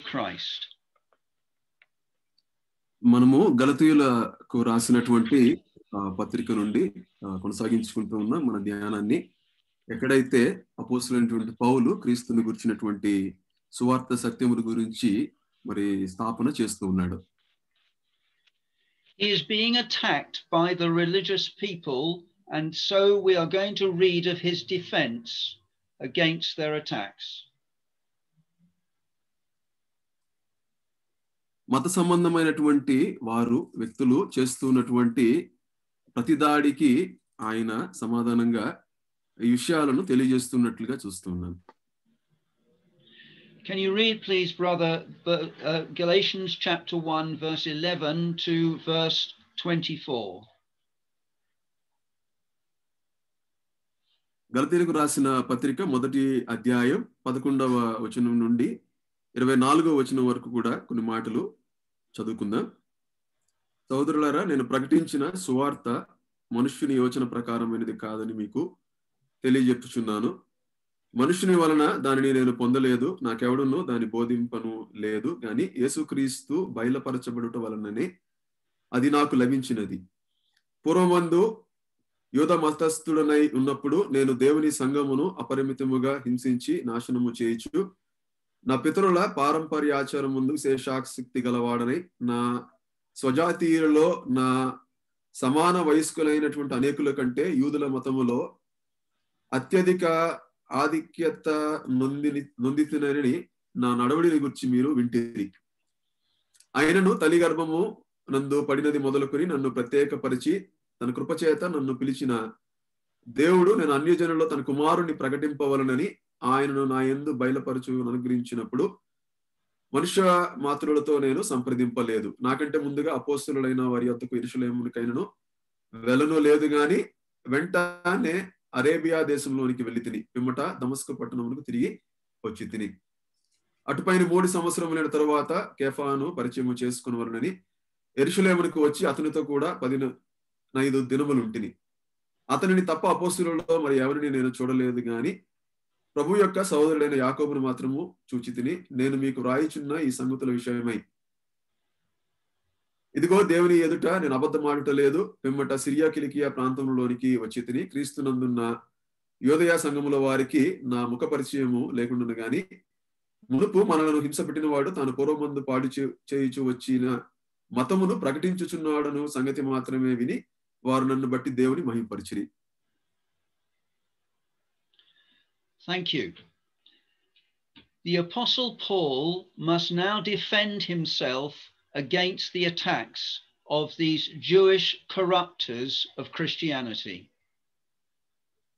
Christ. మనము గలతీయులకు రాసినటువంటి ఆ, పత్రిక నుండి ఆ, కొనసాగించుకుంటూ ఉన్న మన ధ్యానాన్ని ఎక్కడైతే అపోసులైనటువంటి పౌలు క్రీస్తుని గురించినటువంటి సువార్త సత్యముల గురించి మరి స్థాపన చేస్తూ ఉన్నాడు He is being attacked by the religious people, and so we are going to read of his defense against their attacks. మత సంబంధమైనటువంటి వారు వ్యక్తులు చేస్తున్నటువంటి ప్రతిదాడికి ఆయన సమాధానంగా ఈ విషయాలను తెలియజేస్తున్నట్లుగా చూస్తున్నాను Can you read, please, brother, uh, Galatians chapter 1, verse 11 to verse 24? గలతీలకు రాసిన పత్రిక మొదటి అధ్యాయం పదకొండవ వచనం నుండి ఇరవై నాలుగవ వచనం వరకు కూడా కొన్ని మాటలు చదువుకుందాం? సోదరులారా నేను ప్రకటించిన సువార్త మనుష్యుని యోచన ప్రకారమైనది కాదని మీకు తెలియజెప్పుచున్నాను మనుషుని వలన దానిని నేను పొందలేదు నాకెవడును దాని బోధింపను లేదు కానీ యేసుక్రీస్తు బయలుపరచబడుట వలననే అది నాకు లభించినది. పూర్వమందు యోధ మతస్థుడనై ఉన్నప్పుడు నేను దేవుని సంగమును అపరిమితముగా హింసించి నాశనము చేయించు నా పితరుల పారంపర్య ఆచారం ముందు శేషాశక్తి గలవాడని నా స్వజాతీయులలో నా సమాన వయస్కులైనటువంటి అనేకుల కంటే యూదుల మతములో అత్యధిక ఆధిక్యత నొంది నొందితునని నా నడవడిని గురించి మీరు వింటిరి. ఆయనను తల్లి గర్భము నందు పడినది మొదలుకొని నన్ను ప్రత్యేకపరిచి తన కృపచేత నన్ను పిలిచిన దేవుడు నేను అన్యజనుల్లో తన కుమారుని ప్రకటింపవలనని ఆయనను నా ఎందు బయలుపరచు అనుగ్రహించినప్పుడు మనుష్య మాతృలతో నేను సంప్రదింపలేదు. నాకంటే ముందుగా అపోస్తులైన వారి యొద్దకు ఇరుషులేమునికైనను వెలను లేదు గాని వెంటనే అరేబియా దేశంలోనికి వెళ్ళి తిని పిమ్మట దమస్కు పట్టణమునకు తిరిగి వచ్చి తిని. అటుపైన మూడు సంవత్సరములైన తరువాత కేఫాను పరిచయం చేసుకునవలనని ఎరుషులేమునికి వచ్చి అతనితో కూడా పది ఐదు దినములుంటిని. అతనిని తప్ప అపోస్తులలో మరి ఎవరిని నేను చూడలేదు గాని ప్రభు యొక్క సహోదరుడైన యాకోబును మాత్రము చూచి తిని నేను మీకు రాయిచున్న ఈ సంగతుల విషయమై. ఇదిగో దేవుని ఎదుట నేను అబద్ధమాడుట లేదు పిమ్మట సిరియా కిలికియా ప్రాంతంలోనికి వచ్చి తిని క్రీస్తునందున్న యోదయ సంఘముల వారికి నా ముఖ పరిచయము లేకుండా గాని మునుపు మనలను హింస పెట్టిన వాడు తాను పూర్వమందు పాడు చేయుచు వచ్చిన మతమును ప్రకటించుచున్నాడను సంగతి మాత్రమే విని వారు నన్ను బట్టి దేవుని మహింపరిచిరి. Thank you. The Apostle Paul must now defend himself against the attacks of these Jewish corruptors of Christianity.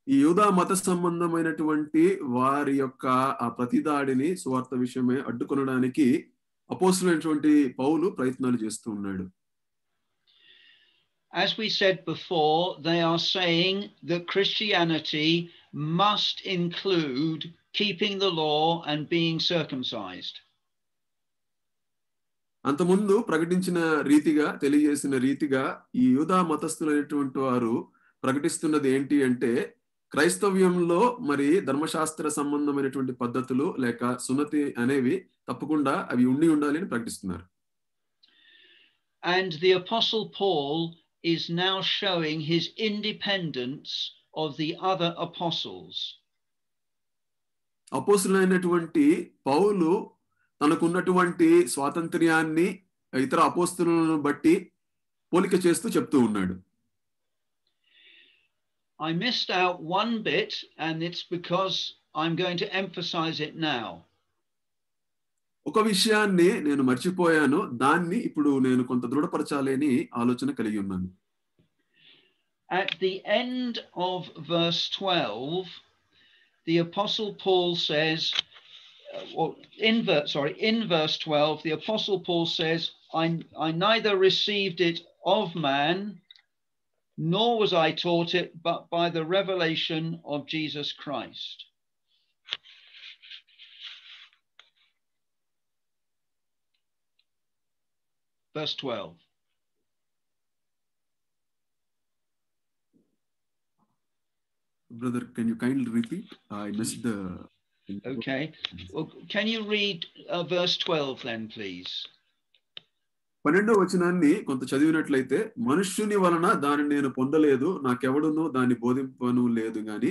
ఈ యూదా మత సంబంధమైనటువంటి వారి యొక్క ఆ ప్రతిదాడిని స్వార్థ విషయమే అడ్డుకొనడానికి అపోసులైనటువంటి పౌలు ప్రయత్నాలు చేస్తూ ఉన్నాడు As we said before, they are saying that Christianity must include keeping the law and being circumcised. అంతకుముందు ప్రకటించిన రీతిగా తెలియజేసిన రీతిగా ఈ యూదా మతస్థులైనటువంటి వారు ప్రకటిస్తున్నది ఏంటి అంటే క్రైస్తవ్యంలో మరి ధర్మశాస్త్ర సంబంధమైనటువంటి పద్ధతులు లేక సున్నతి అనేవి తప్పకుండా అవి ఉండి ఉండాలి అని ప్రకటిస్తున్నారు And the Apostle Paul is now showing his independence of the other apostles. అపోస్తులైనటువంటి పౌలు తనకున్నటువంటి స్వాతంత్ర్యాన్ని ఇతర అపోస్తులను బట్టి పోలిక చేస్తూ చెప్తూ ఉన్నాడు I missed out one bit, and it's because I'm going to emphasize it now. ఒక విషయాన్ని నేను మర్చిపోయాను దాన్ని ఇప్పుడు నేను కొంత దృఢపరచాలి అని ఆలోచన కలిగి ఉన్నాను at the end of verse 12, the Apostle Paul says, uh, or in verse, sorry, in verse 12, the Apostle Paul says, I, I neither received it of man, nor was I taught it, but by the revelation of Jesus Christ. Verse 12. Brother, can you kindly repeat? I missed the Okay. Well, can you read uh, verse 12 then, please? పన్నెండవ వచనాన్ని కొంత చదివినట్లయితే మనుష్యుని వలన దానిని నేను పొందలేదు నాకెవడును దాన్ని బోధింపను లేదు గాని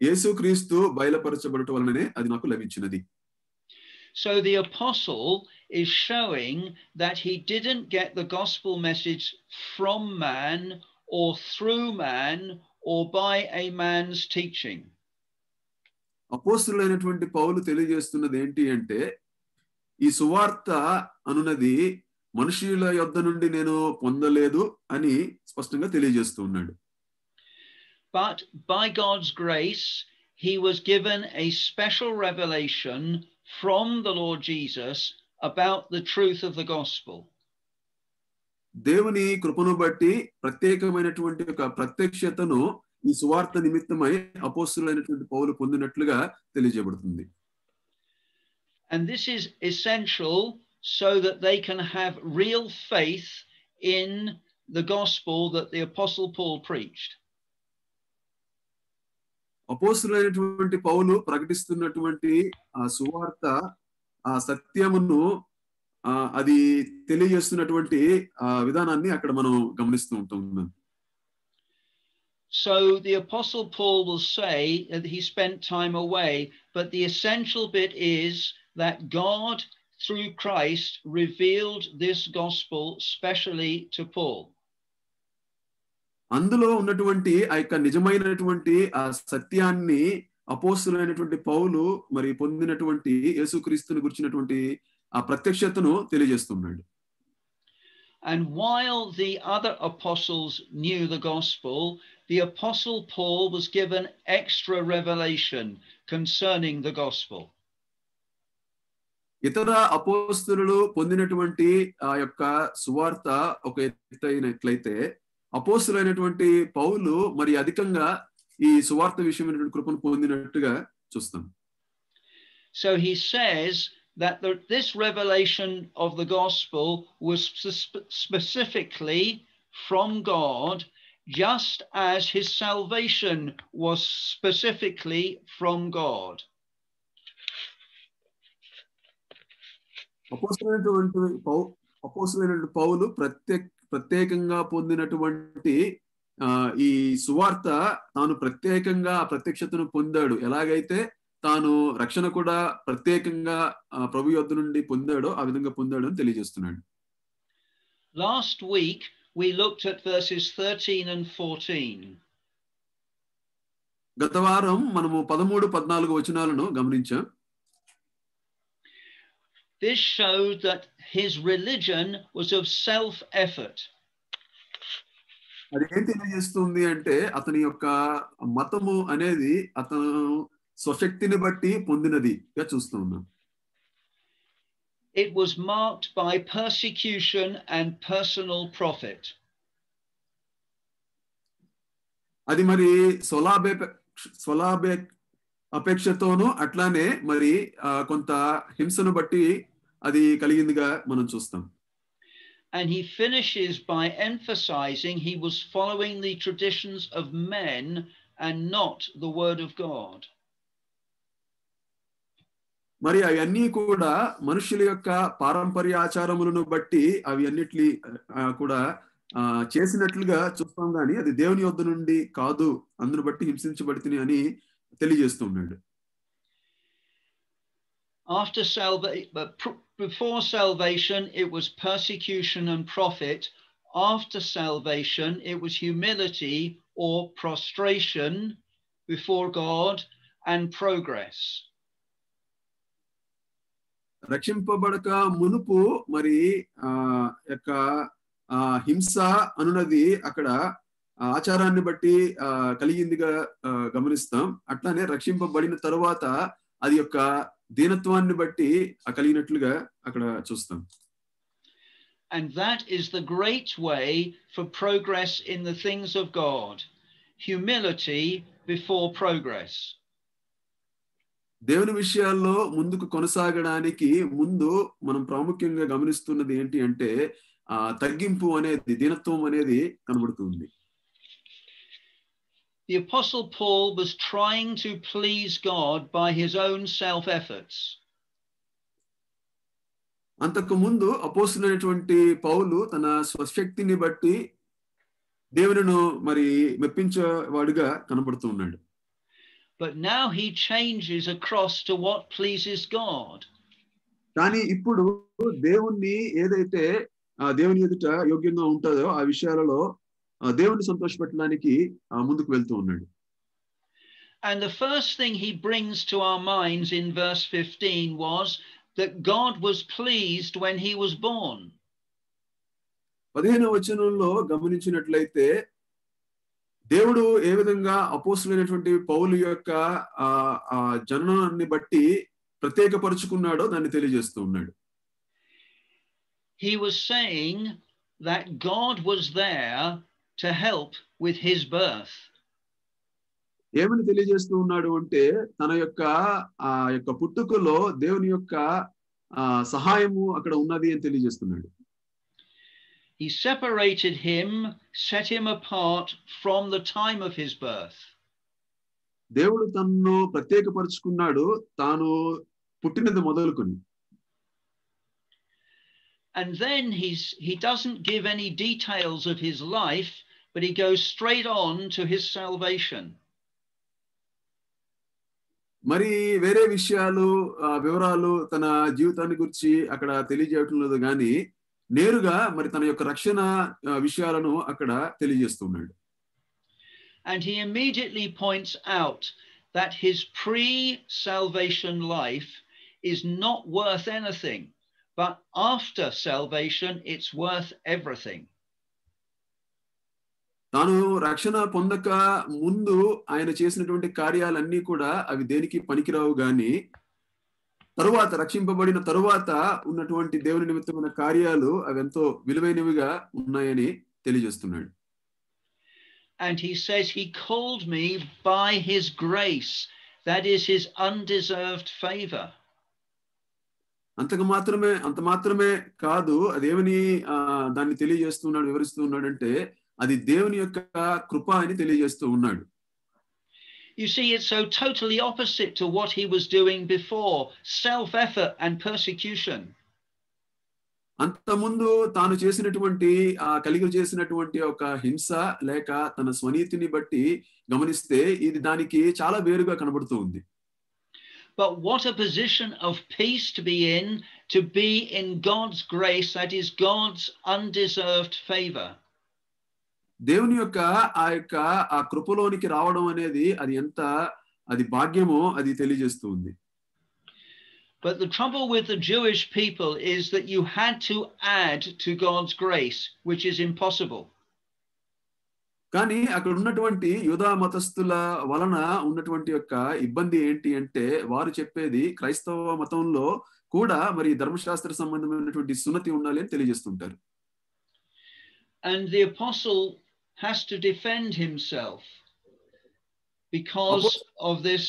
యేసుక్రీస్తు బయలుపరచబడటం వలననే అది నాకు లభించినది So the apostle is showing that he didn't get the gospel message from man or through man or by a man's teaching. అపోస్తులైనటువంటి పౌలు తెలియజేస్తున్నది ఏంటి అంటే ఈ సువార్త అనున్నది మనుషుల యొద్ద నుండి నేను పొందలేదు అని స్పష్టంగా తెలియజేస్తూ ఉన్నాడు But by God's grace, he was given a special revelation from the Lord Jesus about the truth of the gospel. దేవుని కృపను బట్టి ప్రత్యేకమైనటువంటి ఒక ప్రత్యక్షతను ఈ సువార్త నిమిత్తమై అపోస్తులైనటువంటి పౌలు పొందినట్లుగా తెలియజేయబడుతుంది And this is essential so that they can have real faith in the gospel that the Apostle Paul preached. అపోస్తులైనటువంటి పౌలు ప్రకటిస్తున్నటువంటి ఆ సువార్త ఆ సత్యమును అది తెలియజేస్తున్నటువంటి ఆ విధానాన్ని అక్కడ మనం గమనిస్తూ ఉంటున్నాం So the Apostle Paul will say that he spent time away, but the essential bit is that God, through Christ, revealed this gospel specially to Paul. అందులో ఉన్నటువంటి ఆ యొక్క నిజమైనటువంటి ఆ సత్యాన్ని అపోస్తులైనటువంటి పౌలు మరి పొందినటువంటి యేసుక్రీస్తుని గురించినటువంటి ఆ ప్రత్యక్షతను తెలియజేస్తున్నాడు And while the other apostles knew the gospel, the apostle Paul was given extra revelation concerning the gospel. ఇతర అపోస్తులు పొందినటువంటి ఆ యొక్క సువార్త ఒక ఎత్తైనట్లయితే అపోస్తులైనటువంటి పౌలు మరి అధికంగా ఈ సువార్త విషయమైనటువంటి కృపను పొందినట్టుగా చూస్తాం So he says that the, this revelation of the gospel was spe- specifically from God, just as his salvation was specifically from God. అపోస్తులైనటువంటి పౌ అపోస్తులైనటువంటి పౌలు ప్రత్యేక ప్రత్యేకంగా పొందినటువంటి ఆ ఈ సువార్త తాను ప్రత్యేకంగా ఆ ప్రత్యక్షతను పొందాడు ఎలాగైతే తాను రక్షణ కూడా ప్రత్యేకంగా ప్రభు యొద్ద నుండి పొందాడో ఆ విధంగా పొందాడు అని తెలియజేస్తున్నాడు Last week, we looked at verses 13 and 14. గత వారం మనము పదమూడు పద్నాలుగు వచనాలను గమనించాం This showed that his religion was of self effort. అది ఏం తెలియజేస్తుంది అంటే అతని యొక్క మతము అనేది అతను స్వశక్తిని బట్టి పొందినదిగా చూస్తూ ఉన్నాం It was marked by persecution and personal profit. అది మరి స్వలాభే స్వలాభే అపేక్షతోనూ అట్లానే మరి ఆ, కొంత హింసను బట్టి అది కలిగిందిగా మనం చూస్తాం And he finishes by emphasizing he was following the traditions of men and not the word of God. మరి అవన్నీ కూడా మనుషుల యొక్క పారంపర్య ఆచారములను బట్టి అవి అన్నిటి ఆ, కూడా ఆ, చేసినట్లుగా చూస్తాం కానీ అది దేవుని యొద్ద నుండి కాదు అందును బట్టి హింసించబడుతుంది అని తెలియజేస్తున్నాడు After salvation, but pr- before salvation, it was persecution and profit. After salvation, it was humility or prostration before God and progress. రక్షింపబడక మునుపు మరి ఆ యొక్క ఆ హింస అనున్నది అక్కడ ఆచారాన్ని బట్టి ఆ కలిగిందిగా గమనిస్తాం అట్లానే రక్షింపబడిన తరువాత అది యొక్క దీనత్వాన్ని బట్టి కలిగినట్లుగా అక్కడ చూస్తాం And that is the great way for progress in the things of God. Humility before progress. దేవుని విషయాల్లో ముందుకు కొనసాగడానికి ముందు మనం ప్రాముఖ్యంగా గమనిస్తున్నది ఏంటి అంటే ఆ తగ్గింపు అనేది దీనత్వం అనేది కనబడుతుంది the Apostle Paul was trying to please God by his own self efforts. అంతకు ముందు అపోస్తులైనటువంటి పౌలు తన స్వశక్తిని బట్టి దేవునిను మరి మెప్పించేవాడుగా కనబడుతూ ఉన్నాడు But now he changes across to what pleases God. కానీ ఇప్పుడు దేవుణ్ణి ఏదైతే ఆ దేవుని ఎదుట యోగ్యంగా ఉంటుందో ఆ విషయాలలో ఆ దేవుని సంతోషపెట్టడానికి ఆ ముందుకు వెళ్తూ ఉన్నాడు And the first thing he brings to our minds in verse 15 was that God was pleased when he was born. పదిహేను వచనంలో గమనించినట్లయితే దేవుడు ఏ విధంగా అపోసులైనటువంటి పౌలు యొక్క ఆ ఆ జననాన్ని బట్టి ప్రత్యేకపరుచుకున్నాడో దాన్ని తెలియజేస్తూ ఉన్నాడు He was saying that God was there to help with his birth. ఏమని తెలియజేస్తూ ఉన్నాడు అంటే తన యొక్క ఆ యొక్క పుట్టుకలో దేవుని యొక్క ఆ సహాయము అక్కడ ఉన్నది అని తెలియజేస్తున్నాడు He separated him, set him apart from the time of his birth. దేవుడు తనను ప్రత్యేకపరుచుకున్నాడు తాను పుట్టినది మొదలుకొని And then he's he doesn't give any details of his life, but he goes straight on to his salvation. మరి వేరే విషయాలు ఆ వివరాలు తన జీవితాన్ని గురించి అక్కడ తెలియజేయటం లేదు కానీ నేరుగా మరి తన యొక్క రక్షణ ఆ, విషయాలను అక్కడ తెలియజేస్తున్నాడు And he immediately points out that his pre salvation life is not worth anything, but after salvation, it's worth everything. తాను రక్షణ పొందక ముందు ఆయన చేసినటువంటి కార్యాలన్నీ కూడా అవి దేనికి పనికిరావు గాని తరువాత రక్షింపబడిన తరువాత ఉన్నటువంటి దేవుని నిమిత్తమైన కార్యాలు అవి ఎంతో విలువైనవిగా ఉన్నాయని తెలియజేస్తున్నాడు And he says, He called me by his grace, that is his undeserved favor. అంతకు మాత్రమే అంత మాత్రమే కాదు అదేమని దాన్ని తెలియజేస్తున్నాడు వివరిస్తూ ఉన్నాడంటే అది దేవుని యొక్క కృప అని తెలియజేస్తూ ఉన్నాడు You see, it's so totally opposite to what he was doing before self effort and persecution. అంతకుముందు తాను చేసినటువంటి ఆ కలిగి చేసినటువంటి ఒక హింస లేక తన స్వనీతిని బట్టి గమనిస్తే ఇది దానికి చాలా వేరుగా కనబడుతూ ఉంది But what a position of peace to be in, to be in God's grace, that is God's undeserved favor. దేవుని యొక్క ఆ యొక్క ఆ కృపలోనికి రావడం అనేది అది ఎంత అది భాగ్యమో అది తెలియజేస్తూ ఉంది But the trouble with the Jewish people is that you had to add to God's grace, which is impossible. కానీ అక్కడ ఉన్నటువంటి యూదా మతస్థుల వలన ఉన్నటువంటి యొక్క ఇబ్బంది ఏంటి అంటే వారు చెప్పేది క్రైస్తవ మతంలో కూడా మరి ధర్మశాస్త్ర సంబంధమైనటువంటి సున్నతి ఉండాలి అని తెలియజేస్తుంటారు And the apostle has to defend himself because of this,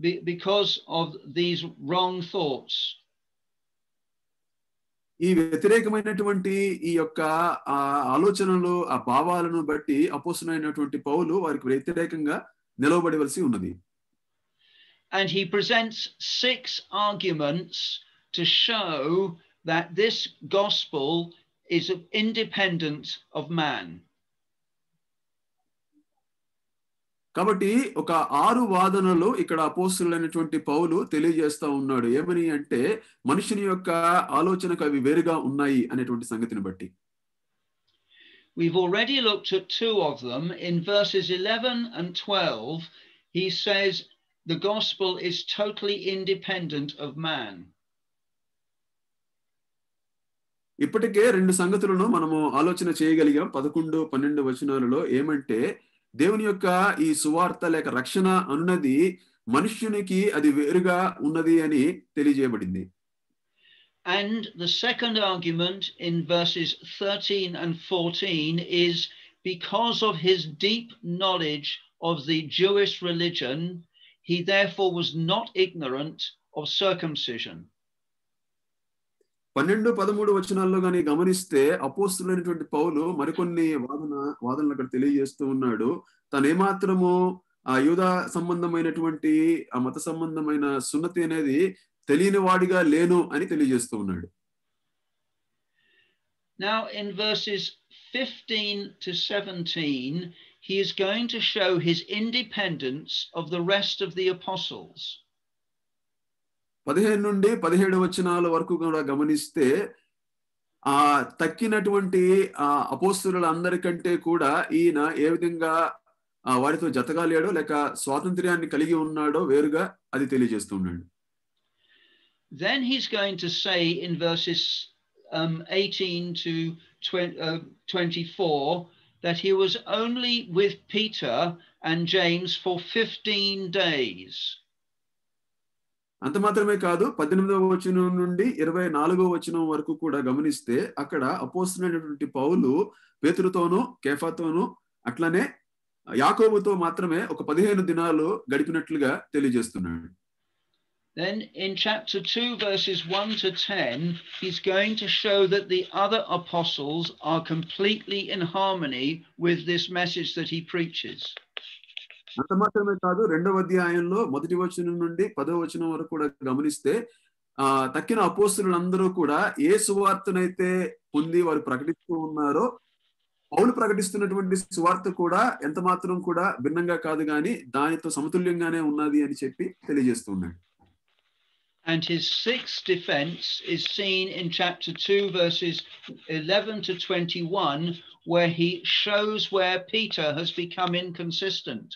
be- because of these wrong thoughts. ఈ వ్యతిరేకమైనటువంటి ఈ యొక్క ఆ ఆలోచనలు ఆ భావాలను బట్టి అపోసనైనటువంటి పౌలు వారికి వ్యతిరేకంగా నిలవబడవలసి ఉన్నది And he presents six arguments to show that this gospel is independent of man. కాబట్టి ఒక ఆరు వాదనలు ఇక్కడ అపోస్తులైనటువంటి పౌలు తెలియజేస్తా ఉన్నాడు ఏమని అంటే మనుషుని యొక్క ఆలోచనకు అవి వేరుగా ఉన్నాయి అనేటువంటి సంగతిని బట్టి We've already looked at two of them. In verses 11 and 12, he says the gospel is totally independent of man. ఇప్పటికే రెండు సంగతులను మనము ఆలోచన చేయగలిగాం పదకొండు పన్నెండు వచనాలలో ఏమంటే దేవుని యొక్క ఈ సువార్త లేక రక్షణ అన్నది మనుష్యునికి అది వేరుగా ఉన్నది అని తెలియజేయబడింది And the second argument in verses 13 and 14 is because of his deep knowledge of the Jewish religion, he therefore was not ignorant of circumcision. పన్నెండు పదమూడు వచనాల్లో కానీ గమనిస్తే అపోస్తులైనటువంటి పౌలు మరికొన్ని వాదన వాదనలు అక్కడ తెలియజేస్తూ ఉన్నాడు తను ఏమాత్రము ఆ యూద సంబంధమైనటువంటి ఆ మత సంబంధమైన సున్నతి అనేది తెలియని వాడిగా లేను అని తెలియజేస్తూ ఉన్నాడు Now, in verses 15 to 17, he is going to show his independence of the rest of the apostles. పదిహేను నుండి పదిహేడు వచనాల వరకు కూడా గమనిస్తే ఆ తక్కినటువంటి ఆ అపోస్తుల అందరికంటే కూడా ఈయన ఏ విధంగా ఆ వారితో జతగాలేడో లేక స్వాతంత్ర్యాన్ని కలిగి ఉన్నాడో వేరుగా అది తెలియజేస్తున్నాడు Then he's going to say in verses um, 18 to 20, uh, 24 that he was only with Peter and James for 15 days. అంత మాత్రమే కాదు పద్దెనిమిదవ వచనం నుండి ఇరవై నాలుగవ వచనం వరకు కూడా గమనిస్తే అక్కడ అపోస్తున్నటువంటి పౌలు పేతురుతోనూ కేఫాతోనూ అట్లనే యాకోబుతో మాత్రమే ఒక పదిహేను దినాలు గడిపినట్లుగా తెలియజేస్తున్నాడు Then in chapter 2, verses 1 to 10, he's going to show that the other apostles are completely in harmony with this message that he preaches. అంత మాత్రమే కాదు రెండవ అధ్యాయంలో మొదటి వచనం నుండి పదవ వచనం వరకు కూడా గమనిస్తే ఆ తక్కిన అపోస్తులందరూ కూడా ఏ సువార్తనైతే పొంది వారు ప్రకటిస్తూ ఉన్నారో పౌలు ప్రకటిస్తున్నటువంటి సువార్త కూడా ఎంత మాత్రం కూడా భిన్నంగా కాదు కానీ దానితో సమతుల్యంగానే ఉన్నది అని చెప్పి తెలియజేస్తున్నాడు And his sixth defense is seen in chapter 2, verses 11 to 21, where he shows where Peter has become inconsistent.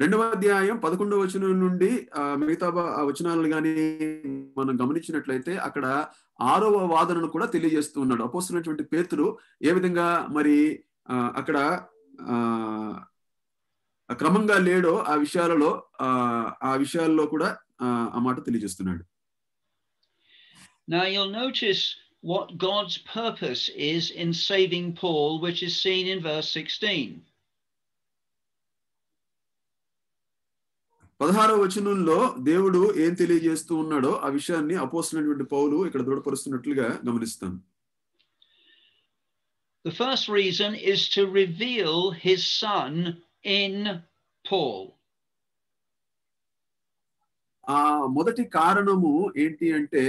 రెండవ అధ్యాయం పదకొండవ వచనం నుండి మిగతా ఆ వచనాలను కానీ మనం గమనించినట్లయితే అక్కడ ఆరవ వాదనను కూడా తెలియజేస్తూ ఉన్నాడు అపోస్తున్నటువంటి పేతురు ఏ విధంగా మరి అక్కడ ఆ క్రమంగా లేడో ఆ విషయాలలో ఆ ఆ విషయాల్లో కూడా ఆ, ఆ మాట తెలియజేస్తున్నాడు Now you'll notice what God's purpose is in saving Paul, which is seen in verse 16. పదహారవ వచనంలో దేవుడు ఏం తెలియజేస్తూ ఉన్నాడో ఆ విషయాన్ని అపోస్తున్నటువంటి పౌలు ఇక్కడ దృఢపరుస్తున్నట్లుగా గమనిస్తాం The first reason is to reveal his son in Paul. ఆ మొదటి కారణము ఏంటి అంటే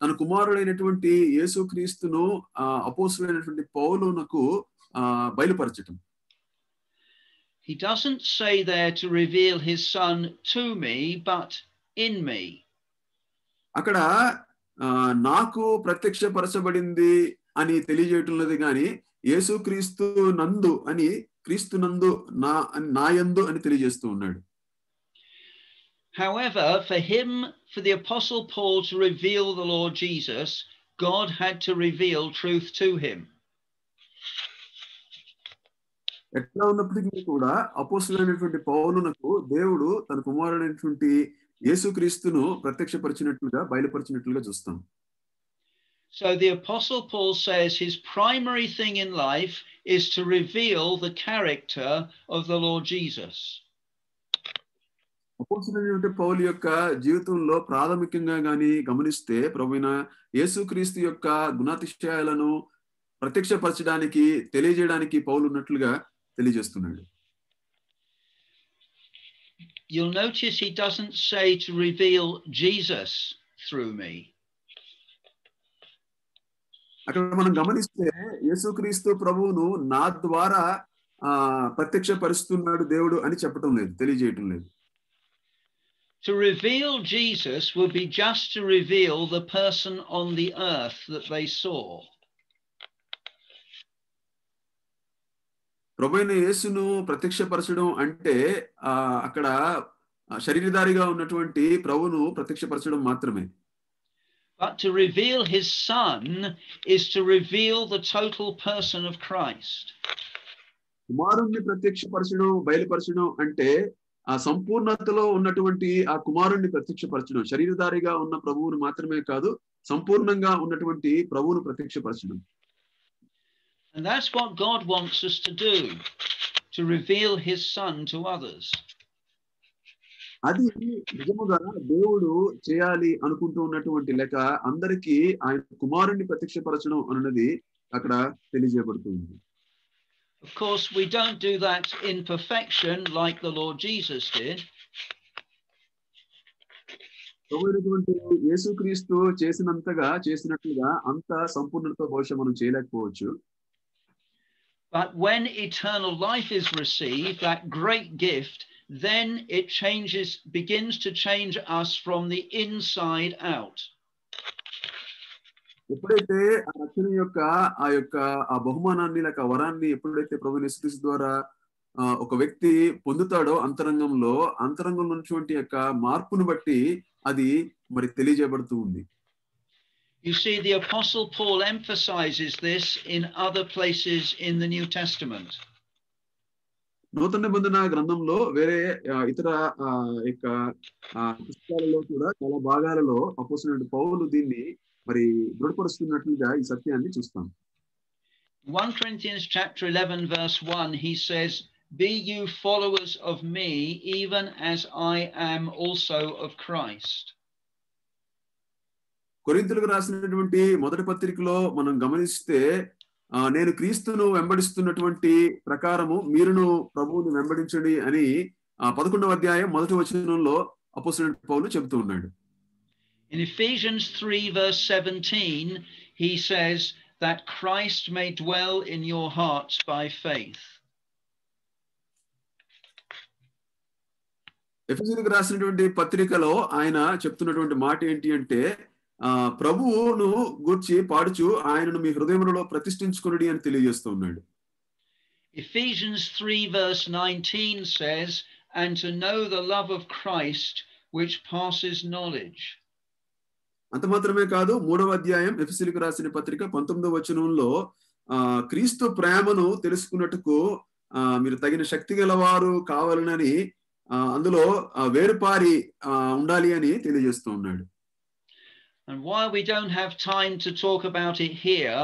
తన కుమారుడైనటువంటి యేసుక్రీస్తును ఆ అపోసులైనటువంటి పౌలునకు ఆ బయలుపరచటం He doesn't say there to reveal his son to me, but in me. అక్కడ ఆ నాకు ప్రత్యక్షపరచబడింది అని తెలియజేయటం లేదు కానీ యేసుక్రీస్తు నందు అని క్రీస్తు నందు నా నాయందు అని తెలియజేస్తూ ఉన్నాడు However, for him, for the Apostle Paul to reveal the Lord Jesus, God had to reveal truth to him. ఎట్లా ఉన్నప్పటికీ కూడా అపోసులైనటువంటి పౌలునకు దేవుడు తన కుమారుడైనటువంటి యేసుక్రీస్తును ప్రత్యక్షపరిచినట్లుగా బయలుపరిచినట్లుగా చూస్తాం So the Apostle Paul says his primary thing in life is to reveal the character of the Lord Jesus. అపోస్తులైనటువంటి పౌలు యొక్క జీవితంలో ప్రాథమికంగా గాని గమనిస్తే ప్రభువైన యేసుక్రీస్తు యొక్క గుణాతిశయాలను ప్రత్యక్షపరచడానికి తెలియజేయడానికి పౌలు ఉన్నట్లుగా తెలియజేస్తున్నాడు You'll notice he doesn't say to reveal Jesus through me. అక్కడ మనం గమనిస్తే యేసుక్రీస్తు ప్రభువును నా ద్వారా ఆ ప్రత్యక్షపరుస్తున్నాడు దేవుడు అని చెప్పటం లేదు తెలియజేయటం లేదు To reveal Jesus would be just to reveal the person on the earth that they saw. ప్రభుైన యేసును ప్రత్యక్షపరచడం అంటే ఆ అక్కడ శరీరధారిగా ఉన్నటువంటి ప్రభును ప్రత్యక్షపరచడం మాత్రమే. But to reveal his son is to reveal the total person of Christ. కుమారుణ్ణి ప్రత్యక్షపరచడం బయలుపరచడం అంటే ఆ సంపూర్ణతలో ఉన్నటువంటి ఆ కుమారుణ్ణి ప్రత్యక్షపరచడం. శరీరధారిగా ఉన్న ప్రభువును మాత్రమే కాదు సంపూర్ణంగా ఉన్నటువంటి ప్రభువును ప్రత్యక్షపరచడం. And that's what God wants us to do to reveal his son to others. అది నిజముగా దేవుడు చేయాలి అనుకుంటూ ఉన్నటువంటి లేక అందరికీ ఆయన కుమారుణ్ణి ప్రత్యక్షపరచడం అన్నది అక్కడ తెలియజేయబడుతుంది Of course, we don't do that in perfection like the Lord Jesus did. ప్రభువైనటువంటి యేసుక్రీస్తు చేసినంతగా చేసినట్లుగా అంత సంపూర్ణతతో బహుశా మనం చేయలేకపోవచ్చు But when eternal life is received, that great gift, then it changes, begins to change us from the inside out. ఎప్పుడైతే ఆ రక్షణ యొక్క ఆ యొక్క ఆ బహుమానాన్ని లేక వరాన్ని ఎప్పుడైతే ప్రభు యేసుక్రీస్తు ద్వారా ఒక వ్యక్తి పొందుతాడో అంతరంగంలో అంతరంగంలో ఉన్నటువంటి యొక్క మార్పును బట్టి అది మరి తెలియజేయబడుతూ ఉంది You see, the Apostle Paul emphasizes this in other places in the New Testament. నూతన నిబంధన గ్రంథంలో వేరే ఆ, ఇతర ఆ, యొక్క ఆ, పుస్తకాలలో కూడా చాలా భాగాలలో అపోసిన పౌలు దీన్ని మరి దృఢపరుస్తున్నట్లుగా ఈ సత్యాన్ని చూస్తాం 1 Corinthians chapter 11, verse 1, he says, Be you followers of me, even as I am also of Christ. కొరింతలకు రాసినటువంటి మొదటి పత్రికలో మనం గమనిస్తే నేను క్రీస్తును వెంబడిస్తున్నటువంటి ప్రకారము మీరును ప్రభువుని వెంబడించండి అని ఆ పదకొండవ అధ్యాయం మొదటి వచనంలో అపోసిన పౌలు చెబుతూ ఉన్నాడు In Ephesians 3, verse 17, he says that Christ may dwell in your hearts by faith. ఎఫ్ఎస్సీలకు రాసినటువంటి పత్రికలో ఆయన చెప్తున్నటువంటి మాట ఏంటి అంటే ఆ ప్రభువును గూర్చి పాడుచు ఆయనను మీ హృదయములలో ప్రతిష్ఠించుకునుడి అని తెలియజేస్తూ ఉన్నాడు Ephesians 3, verse 19 says, And to know the love of Christ which passes knowledge. అంత మాత్రమే కాదు మూడవ అధ్యాయం ఎఫ్ఎస్సీలకు రాసిన పత్రిక పంతొమ్మిదవ వచనంలో ఆ క్రీస్తు ప్రేమను తెలుసుకున్నట్టుకు ఆ మీరు తగిన శక్తి గలవారు కావాలనని అందులో వేరుపారి ఉండాలి అని తెలియజేస్తూ ఉన్నాడు And while we don't have time to talk about it here,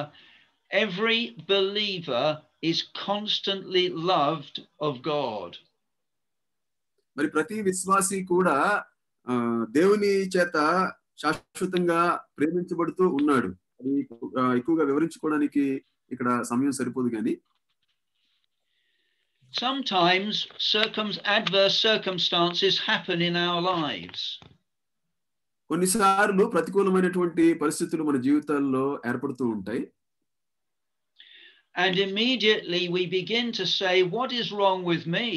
every believer is constantly loved of God. మరి ప్రతి విశ్వాసి కూడా ఆ దేవుని చేత శాశ్వతంగా ప్రేమించబడుతూ ఉన్నాడు అది ఆ, ఎక్కువగా వివరించుకోవడానికి ఇక్కడ సమయం సరిపోదు కానీ Sometimes circum- adverse circumstances happen in our lives. కొన్నిసార్లు ప్రతికూలమైనటువంటి పరిస్థితులు మన జీవితాల్లో ఏర్పడుతూ ఉంటాయి And immediately we begin to say, What is wrong with me?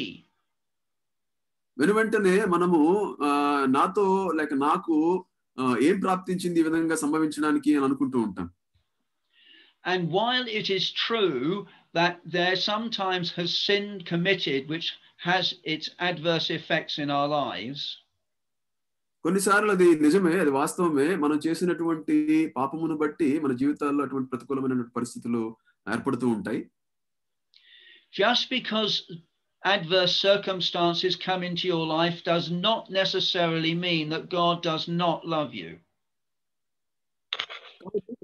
వెను వెంటనే మనము ఆ నాతో లేక నాకు ఆ, ఏం ప్రాప్తించింది ఈ విధంగా సంభవించడానికి అని అనుకుంటూ ఉంటాం And while it is true that there sometimes has sin committed which has its adverse effects in our lives, కొన్నిసార్లు అది నిజమే అది వాస్తవమే. మనం చేసినటువంటి పాపమును బట్టి మన జీవితాల్లో అటువంటి ప్రతికూలమైనటువంటి పరిస్థితులు ఏర్పడుతూ ఉంటాయి. Just because adverse circumstances come into your life does not necessarily mean that God does not love you.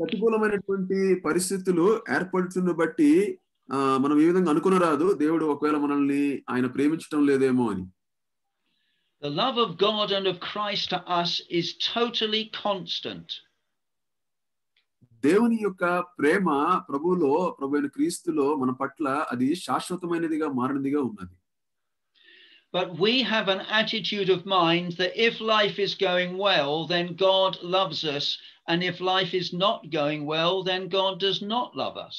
ప్రతికూలమైనటువంటి పరిస్థితులు ఏర్పడుతున్న బట్టి మనం ఈ విధంగా అనుకునరాదు దేవుడు ఒకవేళ మనల్ని ఆయన ప్రేమించడం లేదేమో అని. The love of God and of Christ to us is totally constant. దేవుని యొక్క ప్రేమ ప్రభువులో ప్రభు అయిన క్రీస్తులో మన పట్ల అది శాశ్వతమైనదిగా మారినదిగా ఉన్నది But we have an attitude of mind that if life is going well, then God loves us. And if life is not going well, then God does not love us.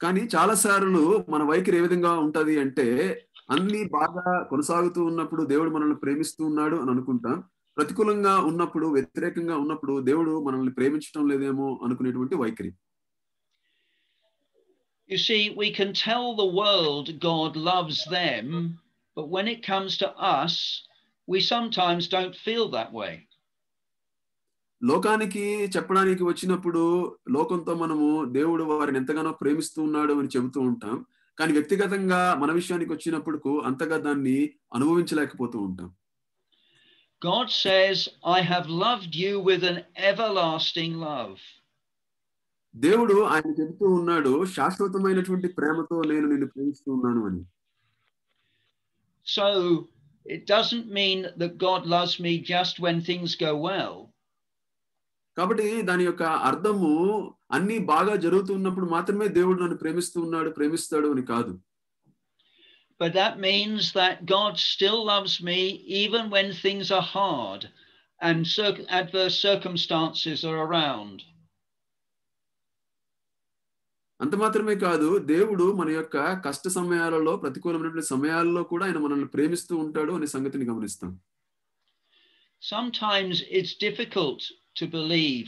కానీ చాలా సార్లు మన వైఖరి ఏ విధంగా ఉంటది అంటే అన్ని బాగా కొనసాగుతూ ఉన్నప్పుడు దేవుడు మనల్ని ప్రేమిస్తూ ఉన్నాడు అని అనుకుంటాం. ప్రతికూలంగా ఉన్నప్పుడు వ్యతిరేకంగా ఉన్నప్పుడు దేవుడు మనల్ని ప్రేమించడం లేదేమో అనుకునేటువంటి వైఖరి. You see, we can tell the world God loves them, but when it comes to us, we sometimes don't feel that way. లోకానికి చెప్పడానికి వచ్చినప్పుడు లోకంతో మనము దేవుడు వారిని ఎంతగానో ప్రేమిస్తూ ఉన్నాడు అని చెబుతూ ఉంటాం. కానీ వ్యక్తిగతంగా మన విషయానికి వచ్చినప్పుడు అంతగా దాన్ని అనుభవించలేకపోతూ ఉంటాం God says, I have loved you with an everlasting love. దేవుడు ఆయన చెబుతూ ఉన్నాడు శాశ్వతమైనటువంటి ప్రేమతో నేను నిన్ను ప్రేమిస్తూ ఉన్నాను అని So it doesn't mean that God loves me just when things go well. కాబట్టి దాని యొక్క అర్థము అన్ని బాగా జరుగుతున్నప్పుడు మాత్రమే దేవుడు నన్ను ప్రేమిస్తూ ఉన్నాడు ప్రేమిస్తాడు అని కాదు But that means that God still loves me even when things are hard and cir- adverse circumstances are around. అంత మాత్రమే కాదు దేవుడు మన యొక్క కష్ట సమయాలలో ప్రతికూలమైనటువంటి సమయాల్లో కూడా ఆయన మనల్ని ప్రేమిస్తూ ఉంటాడు అనే సంగతిని గమనిస్తాం Sometimes it's difficult to believe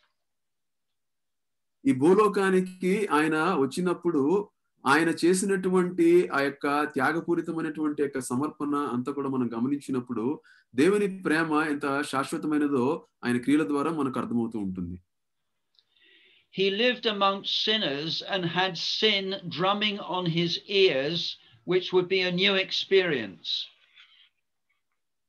ఈ భూలోకానికి ఆయన వచ్చినప్పుడు ఆయన చేసినటువంటి ఆ యొక్క త్యాగపూరితమైనటువంటి యొక్క సమర్పణ అంతా కూడా మనం గమనించినప్పుడు దేవుని ప్రేమ ఎంత శాశ్వతమైనదో ఆయన క్రియల ద్వారా మనకు అర్థమవుతూ ఉంటుంది He lived amongst sinners and had sin drumming on his ears, which would be a new experience.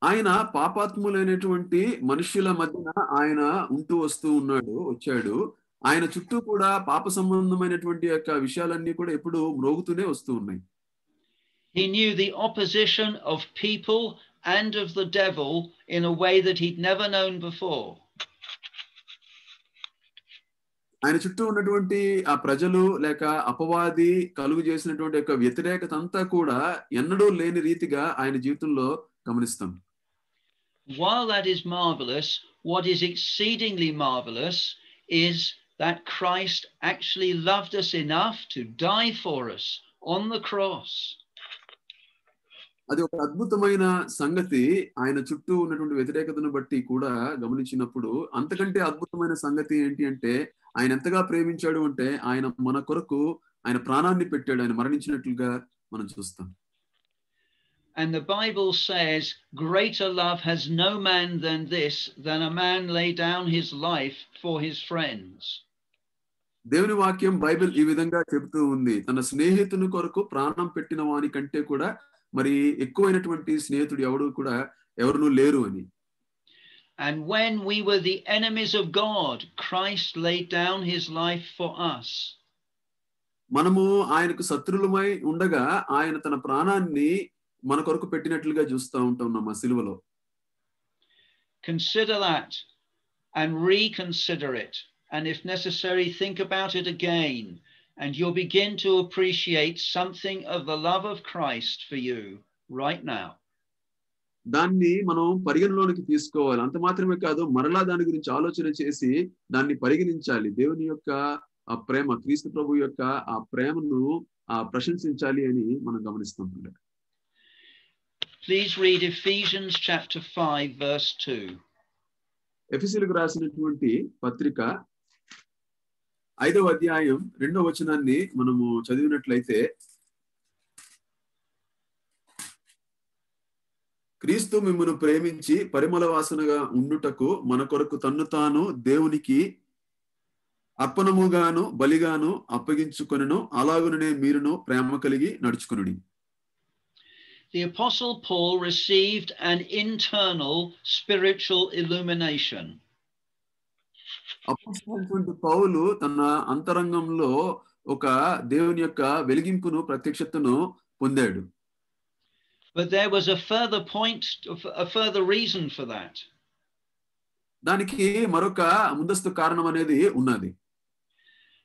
ఆయన పాపాత్ములైనటువంటి మనుష్యుల మధ్యన ఆయన ఉంటూ వస్తూ ఉన్నాడు వచ్చాడు ఆయన చుట్టూ కూడా పాప సంబంధమైనటువంటి యొక్క విషయాలన్నీ కూడా ఎప్పుడు మ్రోగుతూనే వస్తూ ఉన్నాయి He knew the opposition of people and of the devil in a way that he'd never known before. ఆయన చుట్టూ ఉన్నటువంటి ఆ ప్రజలు లేక అపవాది కలుగు చేసినటువంటి యొక్క వ్యతిరేకత అంతా కూడా ఎన్నడూ లేని రీతిగా ఆయన జీవితంలో గమనిస్తాం While that is marvelous, what is exceedingly marvelous is that Christ actually loved us enough to die for us on the cross. అది ఒక అద్భుతమైన సంగతి. ఆయన చుట్టూ ఉన్నటువంటి వ్యతిరేకతను బట్టి కూడా గమనించినప్పుడు అంతకంటే అద్భుతమైన సంగతి ఏంటి అంటే ఆయన ఎంతగా ప్రేమించాడు అంటే ఆయన మన కొరకు ఆయన ప్రాణాన్ని పెట్టాడు. ఆయన మరణించినట్లుగా మనం చూస్తాం. And the Bible says, Greater love has no man than this, than a man lay down his life for his friends. దేవుని వాక్యం బైబిల్ ఈ విధంగా చెబుతూ ఉంది తన స్నేహితుని కొరకు ప్రాణం పెట్టిన వాని కంటే కూడా మరి ఎక్కువైనటువంటి స్నేహితుడు ఎవడు కూడా ఎవరునూ లేరు అని And when we were the enemies of God, Christ laid down his life for us. మనము ఆయనకు శత్రులమై ఉండగా ఆయన తన ప్రాణాన్ని మన కొరకు పెట్టినట్లుగా చూస్తూ ఉంటాం ఆ సిలువలో Consider that and reconsider it. And if necessary, think about it again. And you'll begin to appreciate something of the love of Christ for you right now. దాన్ని మనం పరిగణలోనికి తీసుకోవాలి అంత మాత్రమే కాదు మరలా దాని గురించి ఆలోచన చేసి దాన్ని పరిగణించాలి దేవుని యొక్క ఆ ప్రేమ క్రీస్తు ప్రభు యొక్క ఆ ప్రేమను ఆ ప్రశంసించాలి అని మనం గమనిస్తాం Please read Ephesians chapter 5, verse 2. ఎఫిసిలకు రాసినటువంటి పత్రిక ఐదవ అధ్యాయం రెండవ వచనాన్ని మనము చదివినట్లయితే క్రీస్తు మిమ్మను ప్రేమించి పరిమళ వాసనగా ఉండుటకు మన కొరకు తన్ను తాను దేవునికి అర్పణముగాను బలిగాను అప్పగించుకొనను అలాగుననే మీరును ప్రేమ కలిగి నడుచుకునుడి The Apostle Paul received an internal spiritual illumination. అపోస్తులైనటువంటి పౌలు తన అంతరంగంలో ఒక దేవుని యొక్క వెలిగింపును ప్రత్యక్షతను పొందాడు But there was a further point, a further reason for that. దానికి మరొక ముందస్తు కారణం అనేది ఉన్నది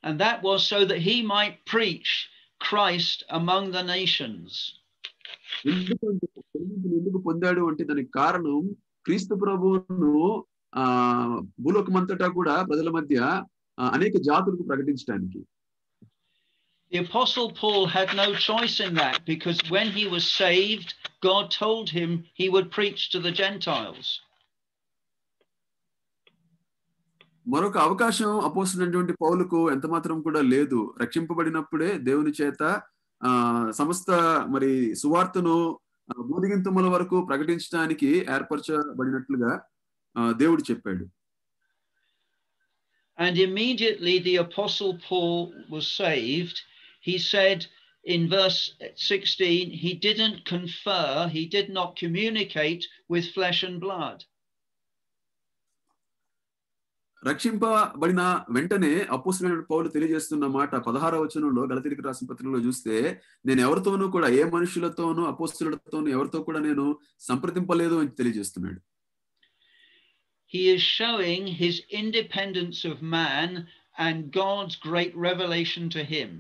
And that was so that he might preach Christ among the nations. ఎందుకు వెలిగింపును ఎందుకు పొందాడు అంటే దానికి కారణం క్రీస్తు ప్రభువును ఆ భూలోకమంతటా కూడా ప్రజల మధ్య అనేక జాతులకు ప్రకటించడానికి The Apostle Paul had no choice in that because when he was saved, God told him he would preach to the Gentiles. మరొక అవకాశం అపోస్తున్నటువంటి పౌలుకు ఎంత మాత్రం కూడా లేదు రక్షింపబడినప్పుడే దేవుని చేత ఆ సమస్త మరి సువార్తను ఆ, బూదిగింతుముల వరకు ప్రకటించడానికి ఏర్పరచబడినట్లుగా దేవుడు చెప్పాడు And immediately the Apostle Paul was saved. He said in verse 16, he didn't confer, he did not communicate with flesh and blood. రక్షింపబడిన వెంటనే అపోస్తులైన పౌలు తెలియజేస్తున్న మాట పదహార వచనంలో గలతిరికి రాసిన పత్రికలో చూస్తే నేను ఎవరితోనూ కూడా ఏ మనుషులతోనూ అపోస్తులతోనూ ఎవరితో కూడా నేను సంప్రదింపలేదు అని తెలియజేస్తున్నాడు He is showing his independence of man and God's great revelation to him.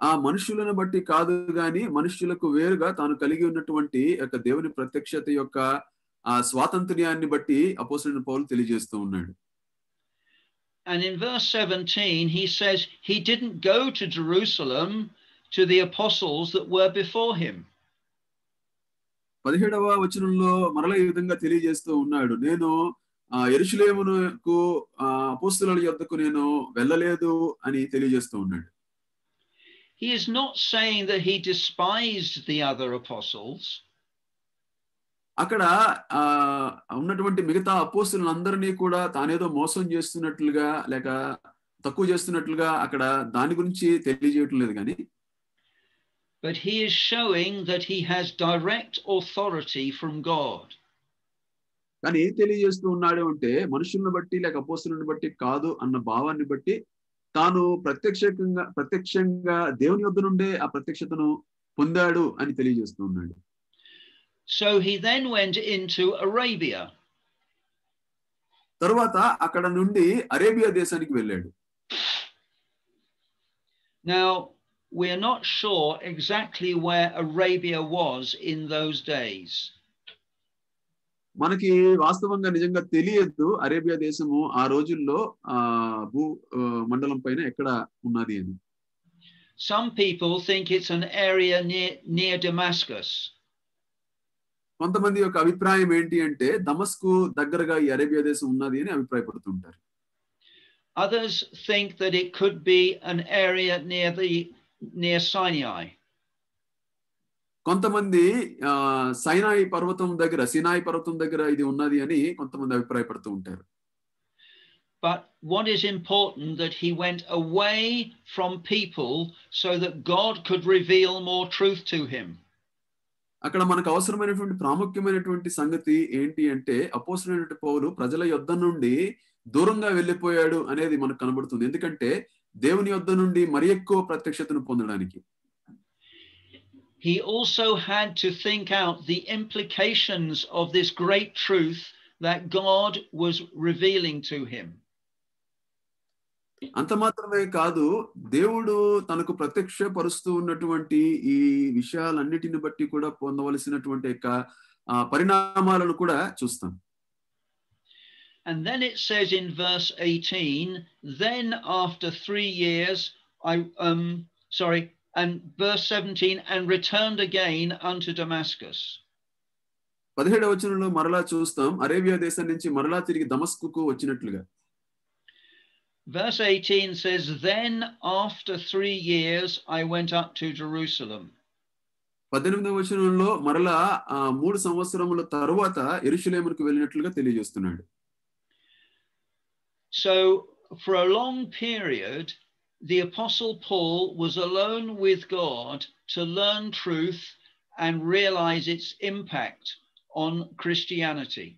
ఆ మనుషులను బట్టి కాదు గాని మనుష్యులకు వేరుగా తాను కలిగి ఉన్నటువంటి యొక్క దేవుని ప్రత్యక్షత యొక్క ఆ స్వాతంత్ర్యాన్ని బట్టి అపోస్తులైన పౌలు తెలియజేస్తూ ఉన్నాడు And in verse 17, he says he didn't go to Jerusalem to the apostles that were before him. పదిహేడవ వచనంలో మరల ఈ విధంగా తెలియజేస్తూ ఉన్నాడు నేను ఆ ఎరుషులేమునకు ఆ అపోస్తుల యొద్దకు నేను వెళ్ళలేదు అని తెలియజేస్తూ ఉన్నాడు He is not saying that he despised the other apostles. అక్కడ ఆ ఉన్నటువంటి మిగతా అపోస్తులందరినీ కూడా తానేదో మోసం చేస్తున్నట్లుగా లేక తక్కువ చేస్తున్నట్లుగా అక్కడ దాని గురించి తెలియజేయటం లేదు కానీ but he is showing that he has direct authority from God. కానీ ఏం తెలియజేస్తూ ఉన్నాడు అంటే మనుషులను బట్టి లేక అపోస్తులను బట్టి కాదు అన్న భావాన్ని బట్టి తాను ప్రత్యక్షంగా ప్రత్యక్షంగా దేవుని యొద్ద నుండే ఆ ప్రత్యక్షతను పొందాడు అని తెలియజేస్తూ ఉన్నాడు So he then went into Arabia. తరువాత అక్కడ నుండి అరేబియా దేశానికి వెళ్ళాడు Now, we're not sure exactly where Arabia was in those days. మనకి వాస్తవంగా నిజంగా తెలియదు అరేబియా దేశము ఆ రోజుల్లో ఆ భూ ఆ, మండలం పైన ఎక్కడ ఉన్నది అని Some people think it's an area near, near Damascus. కొంతమంది యొక్క అభిప్రాయం ఏంటి అంటే దమస్కు దగ్గరగా ఈ అరేబియా దేశం ఉన్నది అని అభిప్రాయపడుతుంటారు Others think that it could be an area near the near Sinai. కొంతమంది ఆ సైనాయి పర్వతం దగ్గర సినాయి పర్వతం దగ్గర ఇది ఉన్నది అని కొంతమంది అభిప్రాయపడుతూ ఉంటారు But what is important that he went away from people so that God could reveal more truth to him. అక్కడ మనకు అవసరమైనటువంటి ప్రాముఖ్యమైనటువంటి సంగతి ఏంటి అంటే అపోసరైనటువంటి పౌలు ప్రజల యొద్ద నుండి దూరంగా వెళ్ళిపోయాడు అనేది మనకు కనబడుతుంది ఎందుకంటే దేవుని యొద్ద నుండి మరి ఎక్కువ ప్రత్యక్షతను పొందడానికి He also had to think out the implications of this great truth that God was revealing to him. అంత మాత్రమే కాదు దేవుడు తనకు ప్రత్యక్ష పరుస్తూ ఉన్నటువంటి ఈ విషయాలన్నిటిని బట్టి కూడా పొందవలసినటువంటి యొక్క పరిణామాలను కూడా చూస్తాం And then it says in verse 18, then after three years, I, um, sorry, and verse 17, and returned again unto Damascus. పదిహేడవ వచనంలో మరలా చూస్తాం అరేబియా దేశం నుంచి మరలా తిరిగి దమస్కుకు వచ్చినట్లుగా Verse 18 says, Then after three years I went up to Jerusalem. పద్దెనిమిదవ వచనంలో మరలా ఆ మూడు సంవత్సరముల తరువాత ఎరుషులేమునికి వెళ్ళినట్లుగా తెలియజేస్తున్నాడు So for a long period, the Apostle Paul was alone with God to learn truth and realize its impact on Christianity.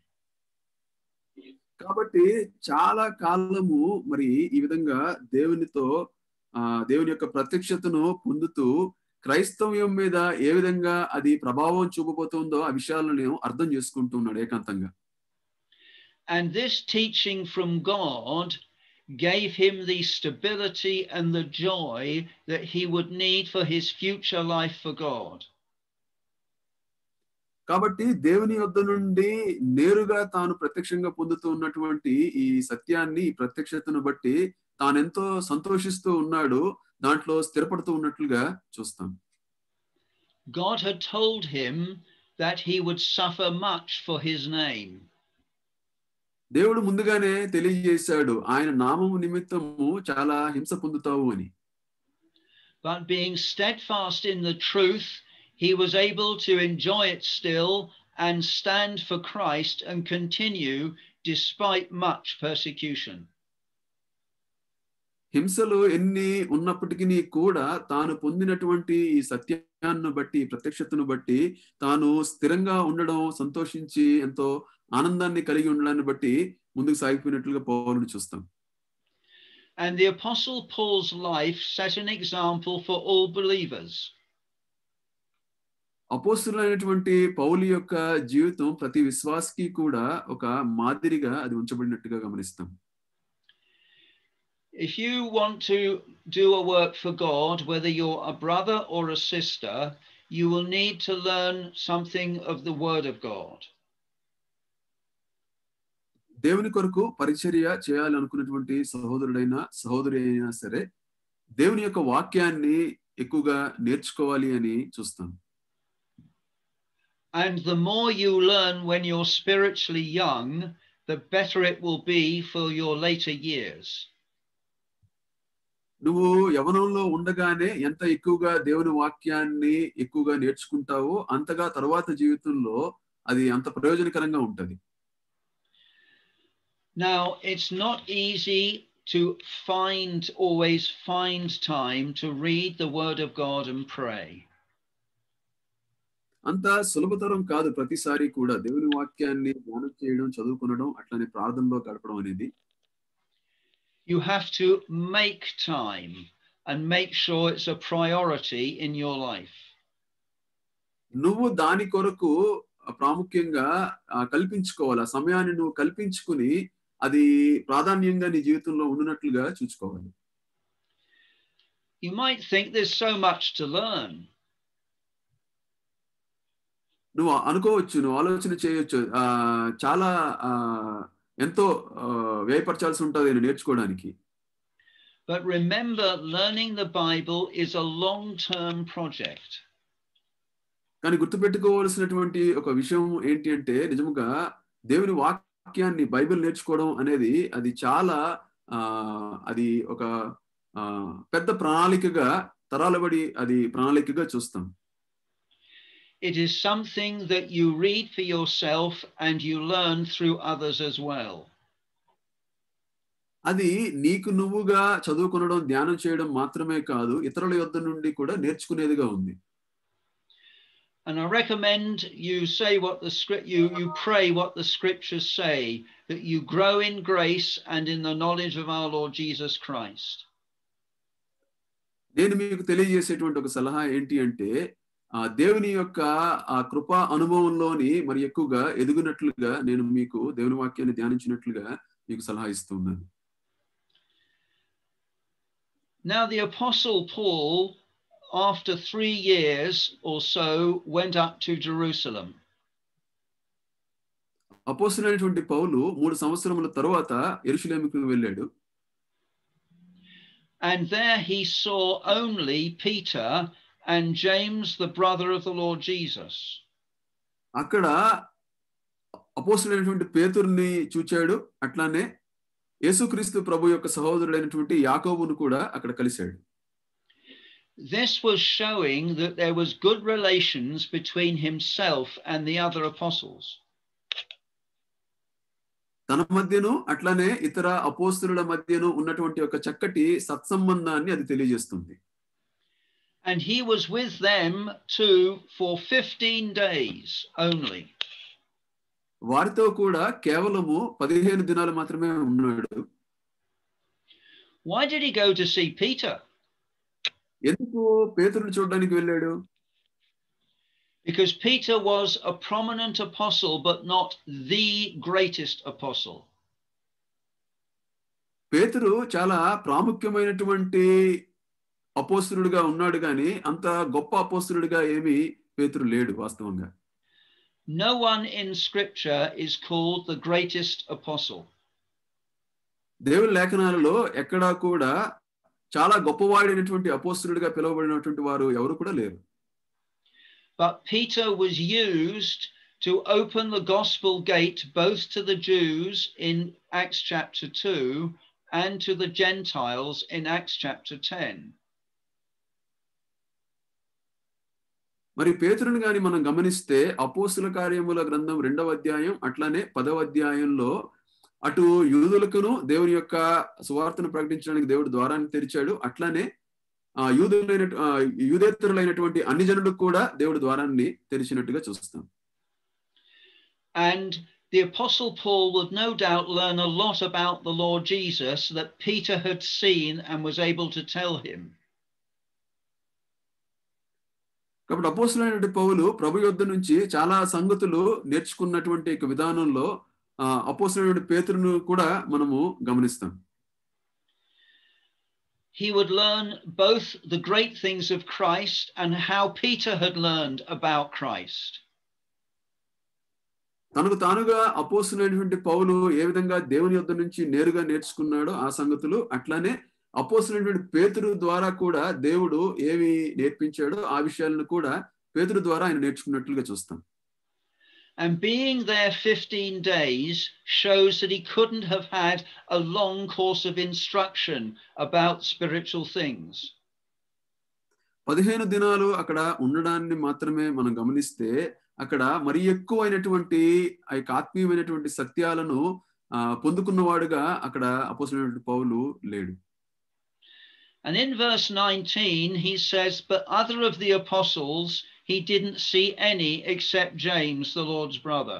కాబట్టి చాలా కాలము మరి ఈ విధంగా దేవునితో ఆ దేవుని యొక్క ప్రత్యక్షతను పొందుతూ క్రైస్తవ్యం మీద ఏ విధంగా అది ప్రభావం చూపబోతుందో ఆ విషయాలను నేను అర్థం చేసుకుంటున్నాడు ఏకాంతంగా. And this teaching from God gave him the stability and the joy that he would need for his future life for God కాబట్టి దేవుని యొద్ద నుండి నేరుగా తాను ప్రత్యక్షంగా పొందుతూ ఉన్నటువంటి ఈ సత్యాన్ని ఈ ప్రత్యక్షతను బట్టి తానెంతో సంతోషిస్తూ ఉన్నాడు. దాంట్లో స్థిరపడుతూ ఉన్నట్లుగా చూస్తాం. God had told him that he would suffer much for his name. దేవుడు ముందుగానే తెలియజేశాడు ఆయన నామము నిమిత్తము చాలా హింస పొందుతావు అని. But being steadfast in the truth, he was able to enjoy it still and stand for Christ and continue despite much persecution. హింసలు ఎన్ని ఉన్నప్పటికీ కూడా తాను పొందినటువంటి ఈ సత్యాన్ని బట్టి ప్రత్యక్షతను బట్టి తాను స్థిరంగా ఉండడం సంతోషించి ఎంతో ఆనందాన్ని కలిగి ఉండడాన్ని బట్టి ముందుకు సాగిపోయినట్లుగా పౌరుని చూస్తాం And the Apostle Paul's life set an example for all believers. అపోస్తులైనటువంటి పౌలు యొక్క జీవితం ప్రతి విశ్వాసకి కూడా ఒక మాదిరిగా అది ఉంచబడినట్టుగా గమనిస్తాం If you want to do a work for God, whether you're a brother or a sister, you will need to learn something of the Word of God. దేవుని కొరకు పరిచర్య చేయాలనుకున్నటువంటి సహోదరుడైనా సహోదరి అయినా సరే దేవుని యొక్క వాక్యాన్ని ఎక్కువగా నేర్చుకోవాలి అని చూస్తాం And the more you learn when you're spiritually young, the better it will be for your later years. నువ్వు యవనంలో ఉండగానే ఎంత ఎక్కువగా దేవుని వాక్యాన్ని ఎక్కువగా నేర్చుకుంటావో అంతగా తరువాత జీవితంలో అది అంత ప్రయోజనకరంగా ఉంటది Now, it's not easy to find, always find time to read the Word of God and pray. అంత సులభతరం కాదు ప్రతిసారి కూడా దేవుని వాక్యాన్ని ధ్యానం చేయడం చదువుకునడం అట్లానే ప్రార్థనలో గడపడం అనేది You have to make time and make sure it's a priority in your life. నువ్వు దాని కొరకు ప్రాముఖ్యంగా కల్పించుకోవాలి ఆ సమయాన్ని నువ్వు కల్పించుకుని అది ప్రాధాన్యంగా నీ జీవితంలో ఉండినట్లుగా చూసుకోవాలి You might think there's so much to learn. నువ్వు అనుకోవచ్చు నువ్వు ఆలోచన చేయొచ్చు. ఆ చాలా ఎంతో వ్యయపరచాల్సి ఉంటుంది నేను నేర్చుకోవడానికి. But remember, learning the Bible is a long term project. కానీ గుర్తుపెట్టుకోవాల్సినటువంటి ఒక విషయం ఏంటి అంటే నిజముగా దేవుని వాక్యాన్ని బైబిల్ నేర్చుకోవడం అనేది అది చాలా అది ఒక పెద్ద ప్రణాళికగా తరాలబడి అది ప్రణాళికగా చూస్తాం. It is something that you read for yourself and you learn through others as well. అది నీకు నువ్వుగా చదువుకునడం ధ్యానం చేయడం మాత్రమే కాదు ఇతరుల యొద్ద నుండి కూడా నేర్చుకునేదిగా ఉంది And I recommend you say what the script you you pray what the scriptures say that you grow in grace and in the knowledge of our Lord Jesus Christ. నేను మీకు తెలియజేసేటువంటి ఒక సలహా ఏంటి అంటే ఆ దేవుని యొక్క ఆ కృపా అనుభవంలోని మరి ఎక్కువగా ఎదుగునట్లుగా నేను మీకు దేవుని వాక్యాన్ని ధ్యానించినట్లుగా మీకు సలహా ఇస్తున్నాను Now the apostle Paul after 3 years or so went up to Jerusalem. అపోస్తులైనటువంటి పౌలు మూడు సంవత్సరముల తరువాత ఎరుషులేముకు వెళ్ళాడు And there he saw only Peter and James, the brother of the Lord Jesus. అక్కడ అపోస్తులైనటువంటి పేతుర్ని చూచాడు అట్లానే యేసుక్రీస్తు ప్రభు యొక్క సహోదరుడైనటువంటి యాకోబును కూడా అక్కడ కలిశాడు This was showing that there was good relations between himself and the other apostles. తన మధ్యను అట్లానే ఇతర అపోస్తుల మధ్యను ఉన్నటువంటి ఒక చక్కటి సత్సంబంధాన్ని అది తెలియజేస్తుంది And he was with them too for 15 days only. వారితో కూడా కేవలము పదిహేను దినాలు మాత్రమే ఉన్నాడు Why did he go to see Peter? ఎందుకు పేతురుని చూడడానికి వెళ్ళాడు Because Peter was a prominent apostle, but not the greatest apostle. పేతురు చాలా ప్రాముఖ్యమైనటువంటి అపోస్తులుడుగా ఉన్నాడు కానీ అంత గొప్ప అపోస్తులుడిగా ఏమీ పేతురు లేడు వాస్తవంగా No one in scripture is called the greatest apostle. దేవుని లేఖనాలలో ఎక్కడా కూడా చాలా గొప్పవాడైనటువంటి అపోస్తులుడిగా పిలువబడినటువంటి వారు ఎవరు కూడా లేరు But Peter was used to open the gospel gate both to the Jews in Acts chapter 2 and to the Gentiles in Acts chapter 10. మరి పేతురుని కానీ మనం గమనిస్తే అపోస్తుల కార్యముల గ్రంథం రెండవ అధ్యాయం అట్లానే పదవ అధ్యాయంలో అటు యూదులకును దేవుని యొక్క సువార్తను ప్రకటించడానికి దేవుడు ద్వారాన్ని తెరిచాడు అట్లానే ఆ యూదులైన యూదేతరులైనటువంటి అన్ని జనులకు కూడా దేవుడు ద్వారాన్ని తెరిచినట్టుగా చూస్తాం And the Apostle Paul would no doubt learn a lot about the Lord Jesus that Peter had seen and was able to tell him. కాబట్టి అపోస్తులైనటువంటి పౌలు ప్రభు యొద్ద నుంచి చాలా సంగతులు నేర్చుకున్నటువంటి ఒక విధానంలో ఆ అపోస్తులైనటువంటి పేతురును కూడా మనము గమనిస్తాం He would learn both the great things of Christ and how Peter had learned about Christ. తనకు తానుగా అపోస్తులైనటువంటి పౌలు ఏ విధంగా దేవుని యొద్ద నుంచి నేరుగా నేర్చుకున్నాడో ఆ సంగతులు అట్లానే అపోస్తులైనటువంటి పేతురు ద్వారా కూడా దేవుడు ఏమి నేర్పించాడో ఆ విషయాలను కూడా పేతురు ద్వారా ఆయన నేర్చుకున్నట్లుగా చూస్తాం And being there 15 days shows that he couldn't have had a long course of instruction about spiritual things. పదిహేను దినాలు అక్కడ ఉండడాన్ని మాత్రమే మనం గమనిస్తే అక్కడ మరి ఎక్కువైనటువంటి ఆ యొక్క ఆత్మీయమైనటువంటి సత్యాలను పొందుకున్నవాడుగా అక్కడ అపోసరైనటువంటి పౌలు లేడు And in verse 19, he says, But other of the apostles, he didn't see any except James, the Lord's brother.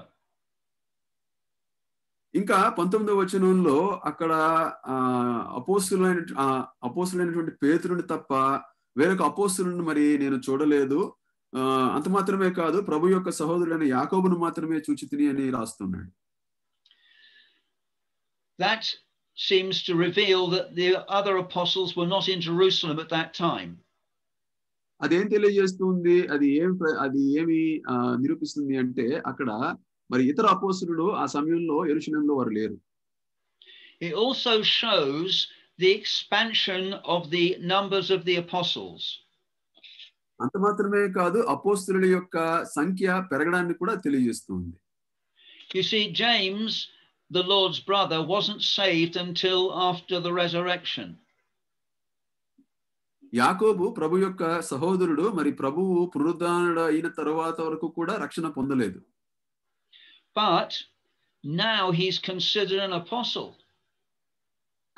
ఇంకా పంతొమ్మిదవ వచనంలో అక్కడ ఆ అపోస్తులైన ఆ అపోస్తులైనటువంటి పేతురుని తప్ప వేరొక అపోస్తులను మరి నేను చూడలేదు ఆ అంత మాత్రమే కాదు ప్రభు యొక్క సహోదరుడైన యాకోబును మాత్రమే చూచితిని అని రాస్తున్నాడు That seems to reveal that the other apostles were not in Jerusalem at that time. అదేం తెలియజేస్తుంది అది ఏం ప్ర- అది ఏమి ఆ, నిరూపిస్తుంది అంటే అక్కడ మరి ఇతర అపోస్తులు ఆ సమయంలో ఎరుశలంలో వారు లేరు It also shows the expansion of the numbers of the apostles. అంత మాత్రమే కాదు అపోస్తుల యొక్క సంఖ్య పెరగడాన్ని కూడా తెలియజేస్తుంది You see, James, the Lord's brother, wasn't saved until after the resurrection. యాకోబు ప్రభు యొక్క సహోదరుడు మరి ప్రభువు పునరుద్ధానుడు అయిన తరువాత వరకు కూడా రక్షణ పొందలేదు But now he's considered an apostle.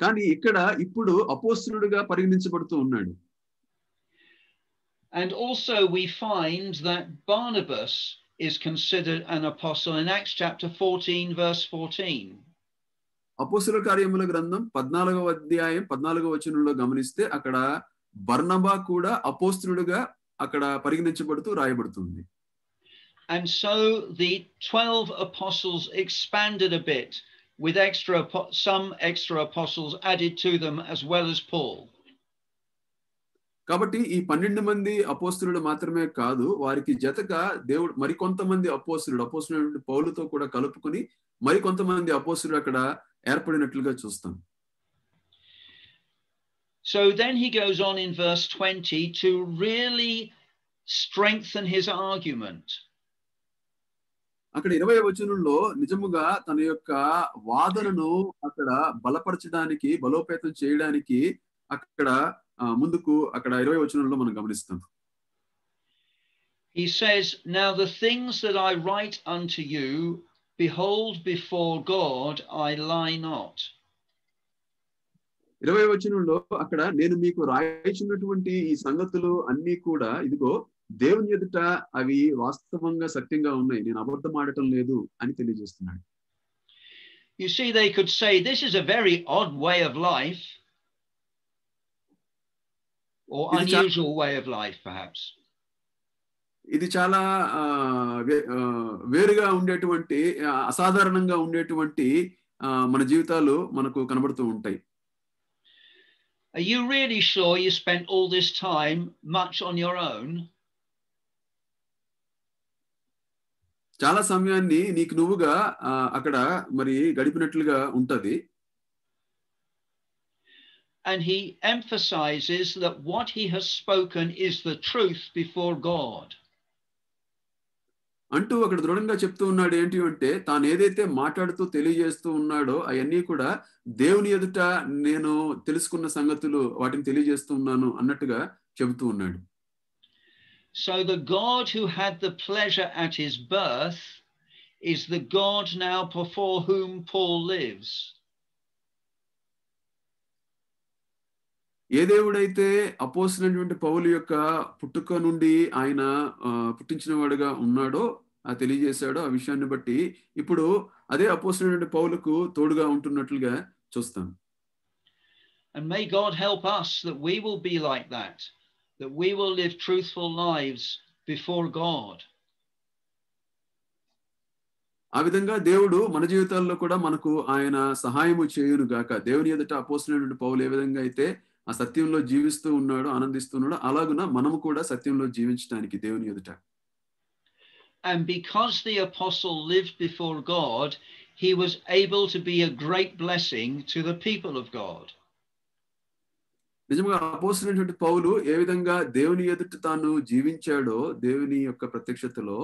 కానీ ఇక్కడ ఇప్పుడు అపోస్తులుడుగా పరిగణించబడుతూ ఉన్నాడు And also, we find that Barnabas is considered an apostle in Acts chapter 14, verse 14. అపోస్తుల కార్యముల గ్రంథం పద్నాలుగవ అధ్యాయం పద్నాలుగవ వచనంలో గమనిస్తే అక్కడ బర్నబా కూడా అపోస్తులుడుగా అక్కడ పరిగణించబడుతూ రాయబడుతుంది And so the 12 apostles expanded a bit with extra apo- some extra apostles added to them as well as Paul. కాబట్టి ఈ పన్నెండు మంది అపోస్తులుడు మాత్రమే కాదు వారికి జతగా దేవుడు మరికొంతమంది అపోస్తులుడు అపోస్తులు పౌలుతో కూడా కలుపుకొని మరికొంతమంది అపోస్తులు అక్కడ ఏర్పడినట్లుగా చూస్తాం So then he goes on in verse 20 to really strengthen his argument. అక్కడ ఇరవై వచనంలో నిజముగా తన యొక్క వాదనను అక్కడ బలపరచడానికి బలోపేతం చేయడానికి అక్కడ ముందుకు అక్కడ ఇరవై వచనంలో మనం గమనిస్తాం He says, Now the things that I write unto you, behold, before God I lie not. ఇరవై వచనంలో అక్కడ నేను మీకు రాయించినటువంటి ఈ సంగతులు అన్ని కూడా ఇదిగో దేవుని ఎదుట అవి వాస్తవంగా సత్యంగా ఉన్నాయి నేను అబద్ధం ఆడటం లేదు అని తెలియజేస్తున్నాడు You see, they could say, This is a very odd way of life, Or unusual way of life, perhaps. ఇది చాలా వేరుగా ఉండేటువంటి అసాధారణంగా ఉండేటువంటి మన జీవితాలు మనకు కనబడుతూ ఉంటాయి Are you really sure you spent all this time much on your own? చాలా సమయాన్ని నీకు నువ్వుగా అక్కడ మరి గడిపినట్లుగా ఉంటది And he emphasizes that what he has spoken is the truth before God. అంటూ అక్కడ దృఢంగా చెప్తూ ఉన్నాడు ఏంటి అంటే తాను ఏదైతే మాట్లాడుతూ తెలియజేస్తూ ఉన్నాడో అవన్నీ కూడా దేవుని ఎదుట నేను తెలుసుకున్న సంగతులు వాటిని తెలియజేస్తూ ఉన్నాను అన్నట్టుగా చెబుతూ ఉన్నాడు So the God who had the pleasure at his birth is the God now before whom Paul lives. ఏ దేవుడైతే అపోసినటువంటి పౌలు యొక్క పుట్టుక నుండి ఆయన పుట్టించిన వాడుగా ఉన్నాడో ఆ తెలియజేశాడో ఆ విషయాన్ని బట్టి ఇప్పుడు అదే అపోసినటువంటి పౌలకు తోడుగా ఉంటున్నట్లుగా చూస్తాం And may God help us that we will be like that, that we will live truthful lives before God. ఆ విధంగా దేవుడు మన జీవితాల్లో కూడా మనకు ఆయన సహాయము చేయును గాక దేవుని ఎదుట అపోసినటువంటి పౌలు ఏ విధంగా అయితే ఆ సత్యంలో జీవిస్తూ ఉన్నాడో ఆనందిస్తున్నాడో అలాగున మనము కూడా సత్యంలో జీవించడానికి దేవుని ఎదుట And because the apostle lived before God, he was able to be a great blessing to the people of God. నిజంగా అపోసినటువంటి పౌలు ఏ విధంగా దేవుని ఎదుట తాను జీవించాడో దేవుని యొక్క ప్రత్యక్షతలో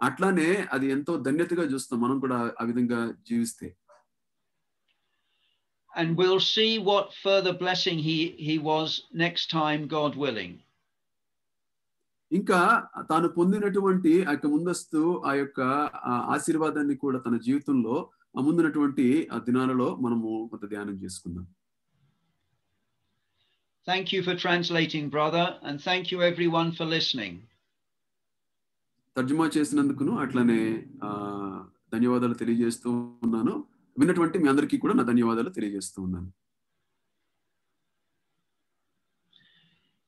అట్లానే అది ఎంతో ధన్యతగా చూస్తాం మనం కూడా ఆ విధంగా జీవిస్తే And we'll see what further blessing he, he was next time, God willing. ఇంకా తాను పొందినటువంటి ఆ యొక్క ముందస్తు ఆ యొక్క ఆ ఆశీర్వాదాన్ని కూడా తన జీవితంలో ఆ ముందున్నటువంటి ఆ దినాలలో మనము కొంత ధ్యానం చేసుకుందాం Thank you for translating, brother, and thank you everyone for listening. తర్జుమా చేసినందుకును అట్లానే ఆ ధన్యవాదాలు తెలియజేస్తూ ఉన్నాను విన్నటువంటి మీ అందరికీ కూడా నా ధన్యవాదాలు తెలియజేస్తూ ఉన్నాను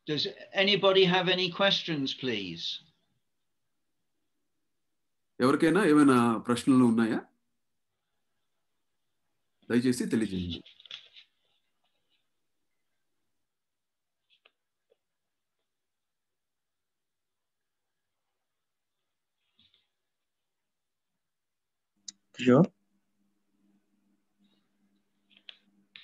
Does anybody have any questions, please? ఎవరికైనా ఏమైనా ప్రశ్నలు ఉన్నాయా దయచేసి తెలియజేయండి Sure.